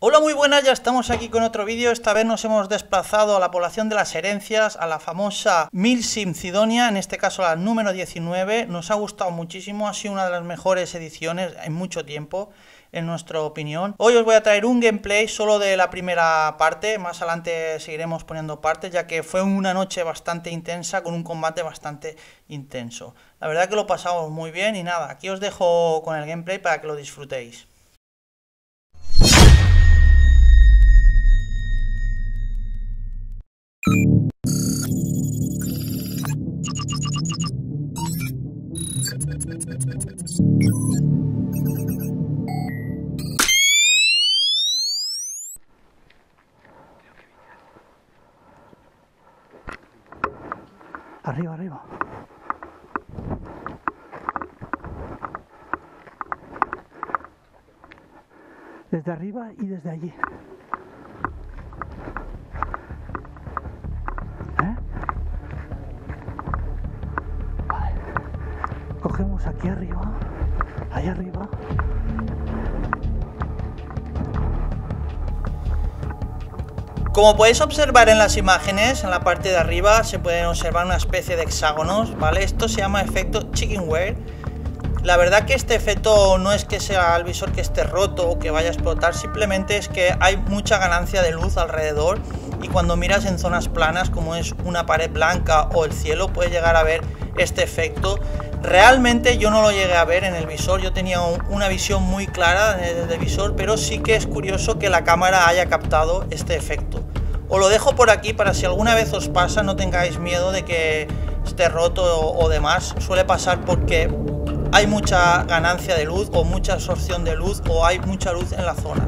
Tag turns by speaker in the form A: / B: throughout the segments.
A: Hola muy buenas, ya estamos aquí con otro vídeo, esta vez nos hemos desplazado a la población de las herencias, a la famosa Milsim Cidonia, en este caso la número 19, nos ha gustado muchísimo, ha sido una de las mejores ediciones en mucho tiempo, en nuestra opinión. Hoy os voy a traer un gameplay solo de la primera parte, más adelante seguiremos poniendo partes, ya que fue una noche bastante intensa, con un combate bastante intenso. La verdad que lo pasamos muy bien y nada, aquí os dejo con el gameplay para que lo disfrutéis. Arriba, arriba. Desde arriba y desde allí. ¿Eh? Vale. Cogemos aquí arriba, arriba. Como podéis observar en las imágenes, en la parte de arriba se pueden observar una especie de hexágonos, ¿vale? Esto se llama efecto chickenware. La verdad que este efecto no es que sea el visor que esté roto o que vaya a explotar, simplemente es que hay mucha ganancia de luz alrededor y cuando miras en zonas planas como es una pared blanca o el cielo puedes llegar a ver este efecto. Realmente yo no lo llegué a ver en el visor, yo tenía una visión muy clara de visor, pero sí que es curioso que la cámara haya captado este efecto. Os lo dejo por aquí para si alguna vez os pasa no tengáis miedo de que esté roto o, o demás. Suele pasar porque hay mucha ganancia de luz o mucha absorción de luz o hay mucha luz en la zona.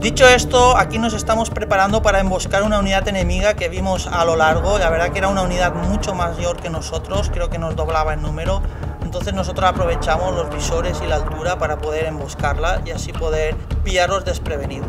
A: Dicho esto, aquí nos estamos preparando para emboscar una unidad enemiga que vimos a lo largo. La verdad que era una unidad mucho mayor que nosotros, creo que nos doblaba en número. Entonces nosotros aprovechamos los visores y la altura para poder emboscarla y así poder pillarlos desprevenidos.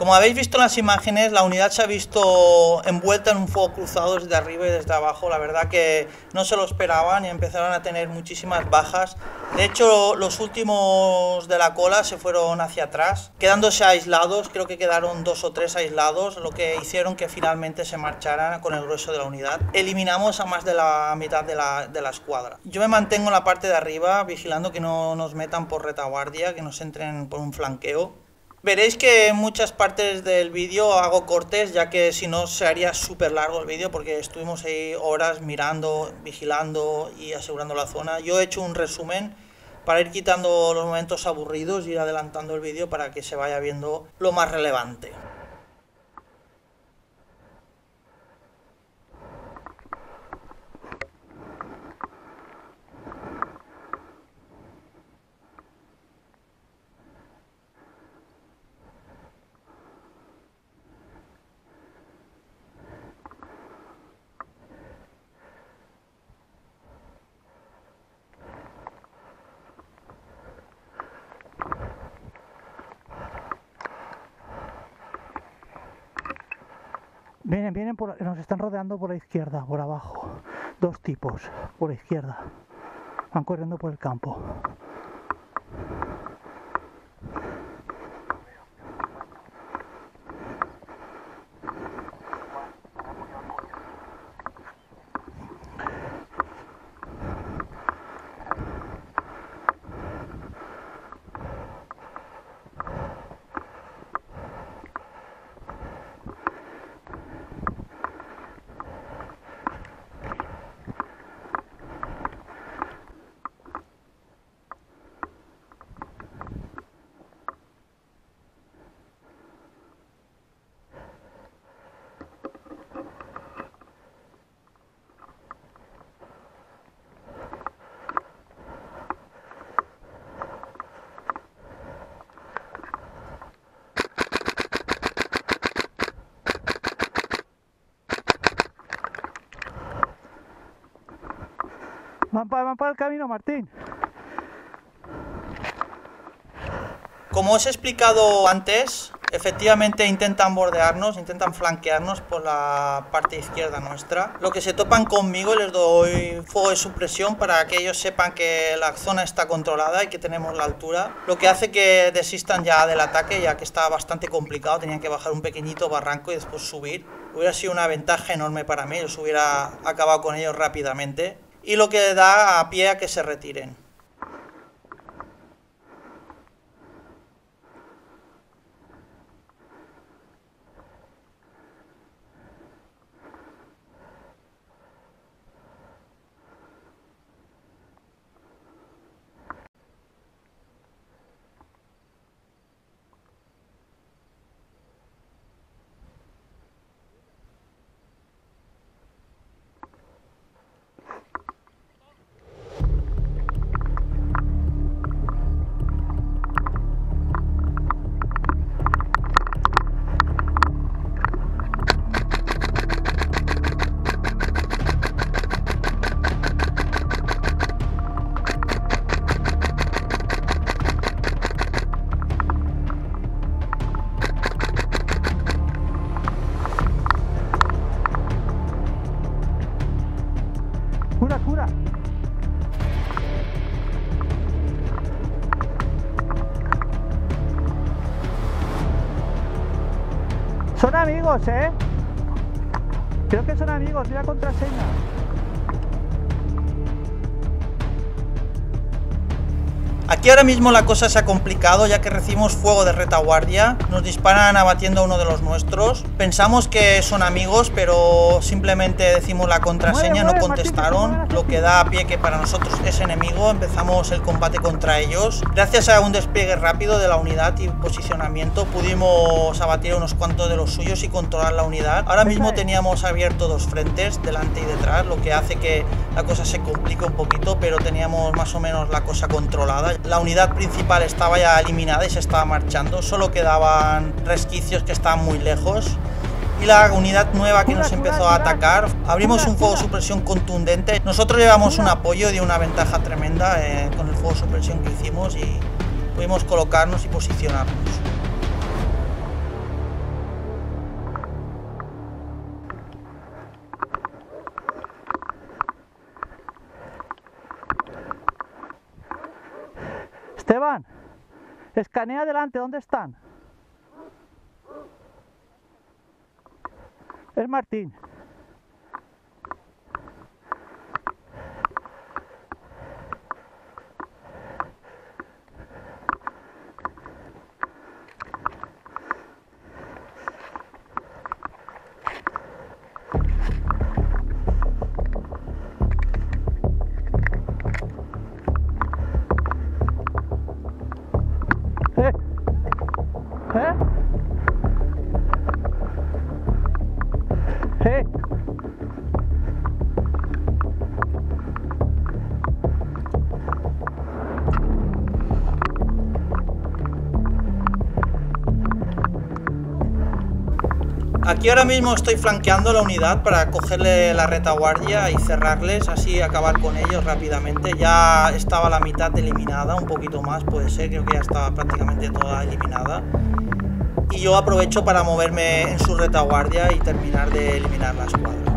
A: Como habéis visto en las imágenes, la unidad se ha visto envuelta en un fuego cruzado desde arriba y desde abajo. La verdad que no se lo esperaban y empezaron a tener muchísimas bajas. De hecho, los últimos de la cola se fueron hacia atrás, quedándose aislados. Creo que quedaron dos o tres aislados, lo que hicieron que finalmente se marcharan con el grueso de la unidad. Eliminamos a más de la mitad de la, de la escuadra. Yo me mantengo en la parte de arriba, vigilando que no nos metan por retaguardia, que nos entren por un flanqueo. Veréis que en muchas partes del vídeo hago cortes, ya que si no se haría súper largo el vídeo, porque estuvimos ahí horas mirando, vigilando y asegurando la zona. Yo he hecho un resumen para ir quitando los momentos aburridos y ir adelantando el vídeo para que se vaya viendo lo más relevante.
B: Vienen, vienen, por, nos están rodeando por la izquierda, por abajo. Dos tipos, por la izquierda. Van corriendo por el campo. Van para, van para el camino, Martín.
A: Como os he explicado antes, efectivamente intentan bordearnos, intentan flanquearnos por la parte izquierda nuestra. Lo que se topan conmigo les doy fuego de supresión para que ellos sepan que la zona está controlada y que tenemos la altura. Lo que hace que desistan ya del ataque, ya que está bastante complicado, tenían que bajar un pequeñito barranco y después subir. Hubiera sido una ventaja enorme para mí, los hubiera acabado con ellos rápidamente. Y lo que da a pie a que se retiren.
B: ¿Eh? Creo que son amigos, mira contraseña.
A: Aquí ahora mismo la cosa se ha complicado ya que recibimos fuego de retaguardia, nos disparan abatiendo a uno de los nuestros. Pensamos que son amigos, pero simplemente decimos la contraseña, no contestaron, lo que da a pie que para nosotros es enemigo. Empezamos el combate contra ellos. Gracias a un despliegue rápido de la unidad y posicionamiento pudimos abatir a unos cuantos de los suyos y controlar la unidad. Ahora mismo teníamos abierto dos frentes, delante y detrás, lo que hace que la cosa se complique un poquito, pero teníamos más o menos la cosa controlada. La unidad principal estaba ya eliminada y se estaba marchando, solo quedaban resquicios que estaban muy lejos. Y la unidad nueva que nos empezó a atacar, abrimos un fuego de supresión contundente. Nosotros llevamos un apoyo de una ventaja tremenda eh, con el fuego de supresión que hicimos y pudimos colocarnos y posicionarnos.
B: Escanea adelante, ¿dónde están? Es Martín.
A: Aquí ahora mismo estoy flanqueando la unidad para cogerle la retaguardia y cerrarles, así acabar con ellos rápidamente. Ya estaba la mitad eliminada, un poquito más puede ser, creo que ya estaba prácticamente toda eliminada. Y yo aprovecho para moverme en su retaguardia y terminar de eliminar la escuadra.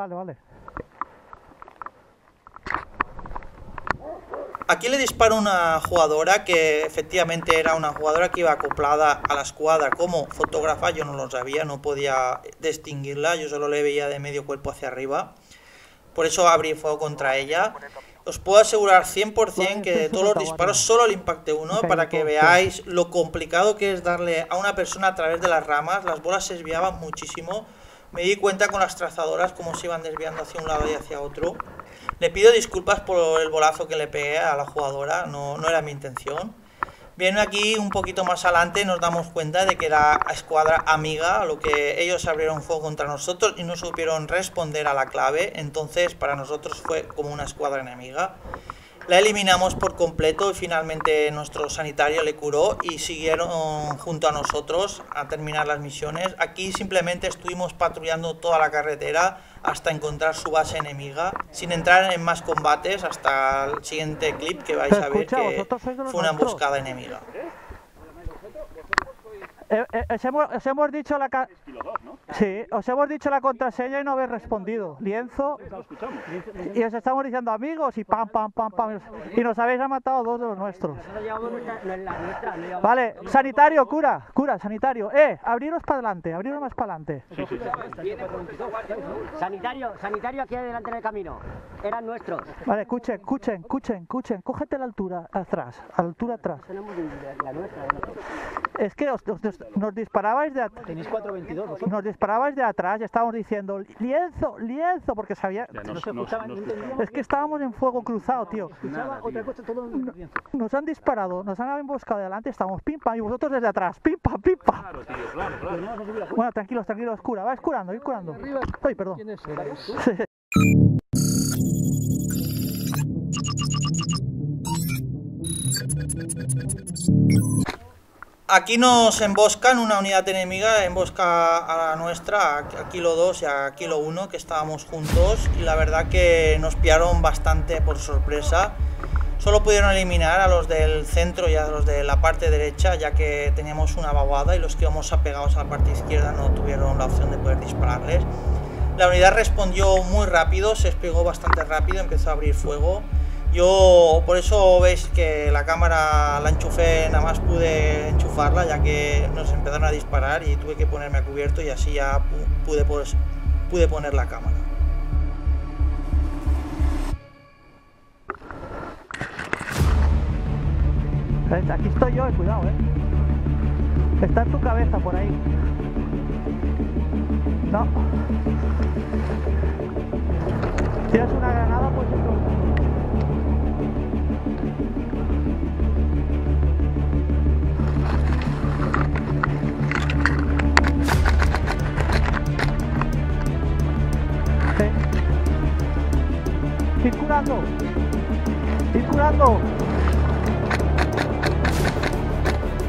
B: Vale, vale.
A: Aquí le disparo a una jugadora que efectivamente era una jugadora que iba acoplada a la escuadra como fotógrafa. Yo no lo sabía, no podía distinguirla. Yo solo le veía de medio cuerpo hacia arriba. Por eso abrí fuego contra ella. Os puedo asegurar 100% que de todos los disparos solo le impacté uno para que veáis lo complicado que es darle a una persona a través de las ramas. Las bolas se desviaban muchísimo. Me di cuenta con las trazadoras cómo se iban desviando hacia un lado y hacia otro. Le pido disculpas por el bolazo que le pegué a la jugadora, no, no era mi intención. Bien, aquí un poquito más adelante nos damos cuenta de que era escuadra amiga, lo que ellos abrieron fuego contra nosotros y no supieron responder a la clave, entonces para nosotros fue como una escuadra enemiga. La eliminamos por completo y finalmente nuestro sanitario le curó y siguieron junto a nosotros a terminar las misiones. Aquí simplemente estuvimos patrullando toda la carretera hasta encontrar su base enemiga, sin entrar en más combates hasta el siguiente clip que vais a ver que fue una emboscada enemiga.
B: Eh, eh, os, hemos, os hemos dicho la ca- Sí, os hemos dicho la contraseña y no habéis respondido. Lienzo. Y os estamos diciendo amigos y pam, pam, pam, pam. Y nos habéis matado dos de los nuestros. Vale, sanitario, cura, cura, sanitario. Eh, abriros para adelante, abriros más para adelante.
C: Sanitario, sanitario aquí adelante en el camino. Eran nuestros.
B: Vale, escuchen, escuchen, escuchen, escuchen. Cógete la altura atrás, altura atrás. Es que os- os- os- nos disparabais de atrás.
D: Tenéis 422 vosotros.
B: Nos disparabais de atrás y estábamos diciendo lienzo, lienzo, porque sabía.
E: Ya nos, nos- nos-.
B: Es que estábamos en fuego cruzado, tío.
D: Escuchaba otra cosa todo en el lienzo.
B: Nos han disparado, nos han emboscado delante, estamos pim pam y vosotros desde atrás, pim pam, pim pam.
E: Claro, tío, claro, claro.
B: Bueno, tranquilos, tranquilos, cura, vais curando, ir curando. Ay, perdón.
A: Aquí nos emboscan una unidad enemiga, embosca a la nuestra, a Kilo 2 y a Kilo 1, que estábamos juntos, y la verdad que nos pillaron bastante por sorpresa. Solo pudieron eliminar a los del centro y a los de la parte derecha, ya que teníamos una vaguada y los que íbamos apegados a la parte izquierda no tuvieron la opción de poder dispararles. La unidad respondió muy rápido, se despegó bastante rápido, empezó a abrir fuego. Yo por eso veis que la cámara la enchufé, nada más pude enchufarla ya que nos empezaron a disparar y tuve que ponerme a cubierto y así ya pu- pude, pues, pude poner la cámara.
B: Eh, Aquí estoy yo, eh, cuidado, eh. Está en tu cabeza por ahí. No. ¿Tienes una granada? Pues eso. Ir curando.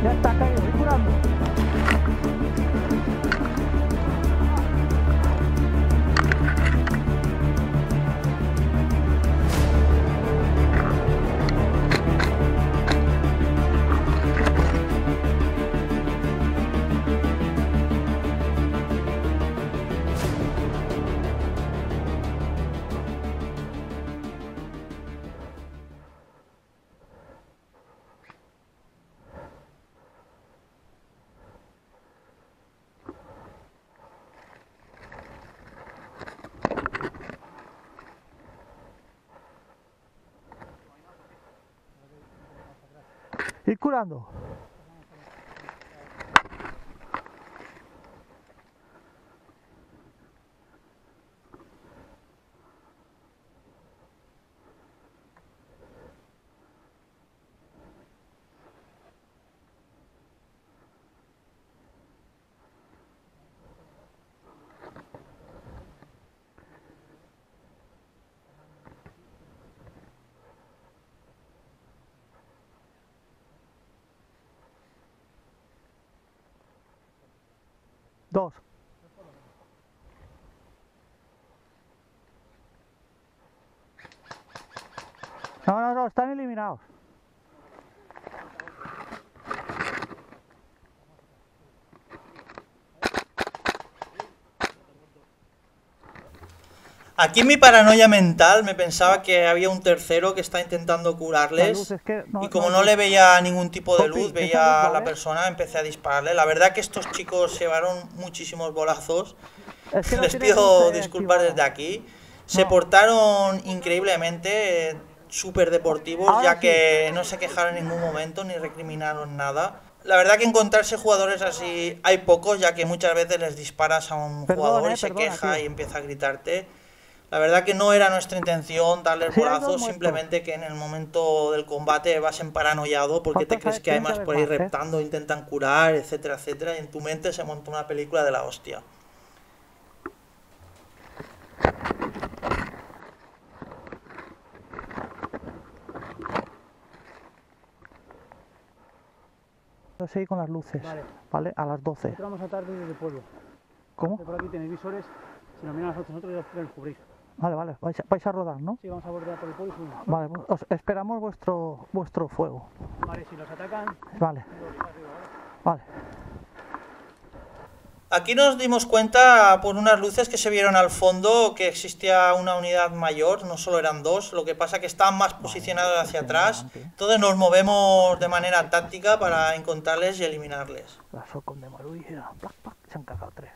B: Ya está caído, ir. Ir curando. Dos. No, no, no, están eliminados.
A: Aquí en mi paranoia mental me pensaba que había un tercero que está intentando curarles.
B: luz es que no-
A: y como
B: no-
A: no le veía ningún tipo de luz,
B: ¿esa
A: veía a la persona, empecé a dispararle. La verdad que estos chicos llevaron muchísimos bolazos.
B: es que no
A: Les pido
B: eh,
A: disculpas desde aquí. Se portaron increíblemente, eh, súper deportivos,
B: Ahora
A: ya
B: sí.
A: que no se quejaron en ningún momento ni recriminaron nada. La verdad que encontrarse jugadores así hay pocos, ya que muchas veces les disparas a un
B: Perdón,
A: jugador
B: eh,
A: y se
B: perdona,
A: queja
B: tío.
A: y empieza a gritarte. La verdad que no era nuestra intención darle el bolazo, simplemente que en el momento del combate vas en paranoiado porque te
B: ¿Cuántos
A: crees que hay más por ahí reptando, intentan curar, etcétera, etcétera, y en tu mente se monta una película de la hostia.
B: Seguí con las luces,
D: Vale.
B: ¿vale? A las 12.
D: Nosotros vamos a tarde desde el pueblo.
B: ¿Cómo?
D: Por aquí tenéis visores. Si nos miran a nosotros, nosotros ya los cubrís.
B: Vale, vale. Vais a, vais a rodar, ¿no?
D: Sí, vamos a bordear por el pueblo y subimos.
B: Vale, pues os esperamos vuestro vuestro fuego.
D: Vale, si los atacan,
B: Vale,
D: ¿vale?
A: Aquí nos dimos cuenta por unas luces que se vieron al fondo que existía una unidad mayor, no solo eran dos, lo que pasa que estaban más posicionados hacia atrás. Entonces nos movemos de manera táctica para encontrarles y eliminarles.
B: La Socom de Marui era plac, plac, se han cargado tres.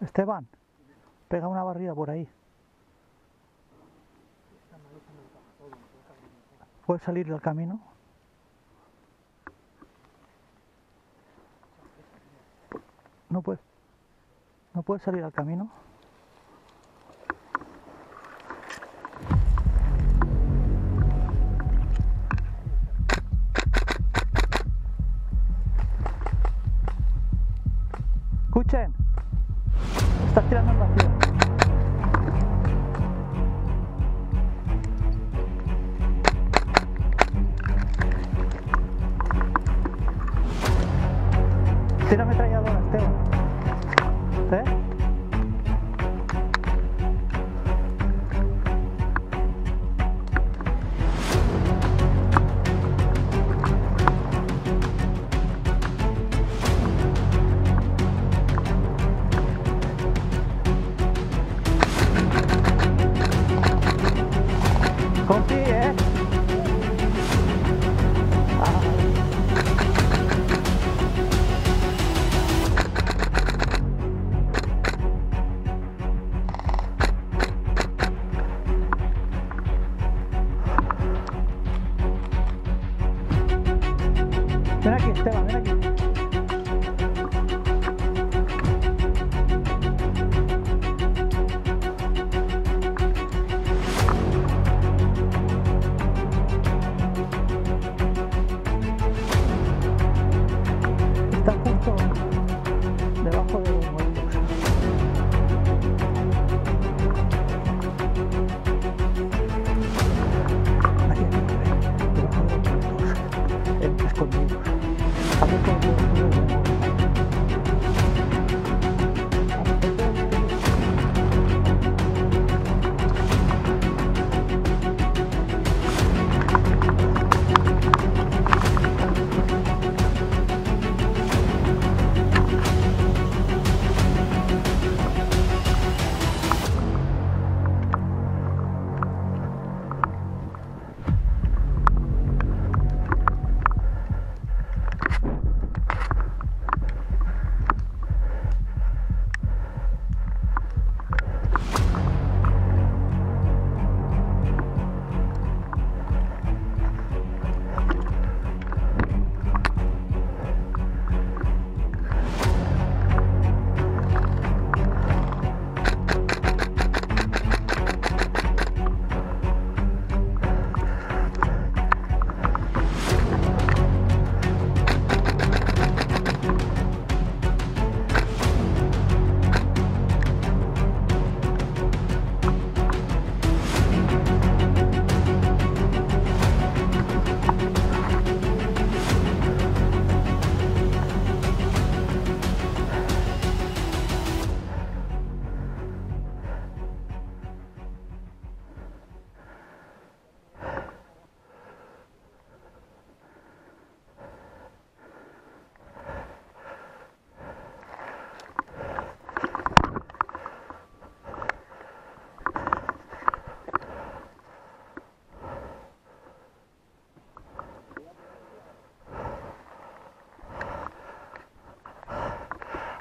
B: Esteban, pega una barrida por ahí. ¿Puedes salir del camino? No puedes. ¿No puedes salir al camino?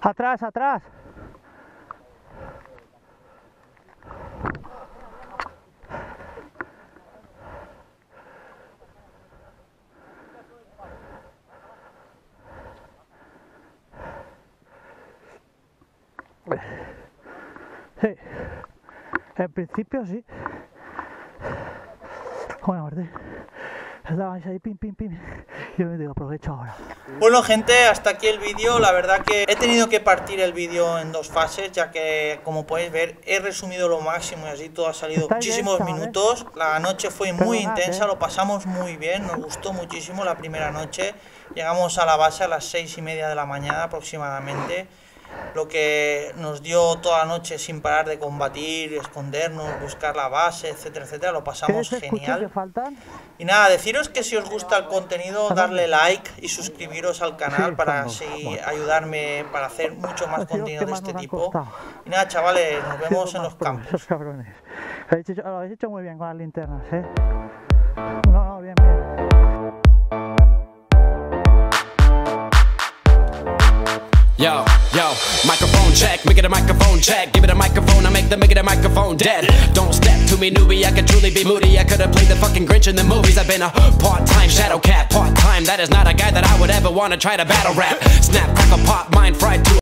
B: Atrás, atrás. Sí. En principio sí. Bueno, Martín. Estabais ahí, pim, pim, pim. Yo digo, aprovecho ahora.
A: Bueno gente, hasta aquí el vídeo, la verdad que he tenido que partir el vídeo en dos fases, ya que como podéis ver he resumido lo máximo y así todo ha salido
B: Está
A: muchísimos minutos, la noche fue muy
B: Perdonad,
A: intensa,
B: ¿eh?
A: lo pasamos muy bien, nos gustó muchísimo la primera noche, llegamos a la base a las seis y media de la mañana aproximadamente, lo que nos dio toda la noche sin parar de combatir, escondernos, buscar la base, etcétera, etcétera, lo
B: ¿Qué
A: pasamos genial. Y nada, deciros que si os gusta el contenido, darle like y suscribiros al canal para así ayudarme para hacer mucho más contenido de este tipo. Y nada, chavales, nos vemos en los campos.
B: lo habéis hecho muy bien con las linternas, ¿eh?
E: Yo, yo, microphone check, make it a microphone check. Give it a microphone, I make the make it a microphone dead. Don't step to me, newbie, I could truly be moody. I could have played the fucking Grinch in the movies. I've been a part time shadow cat, part time. That is not a guy that I would ever want to try to battle rap. Snap, crackle, pop, mind fried to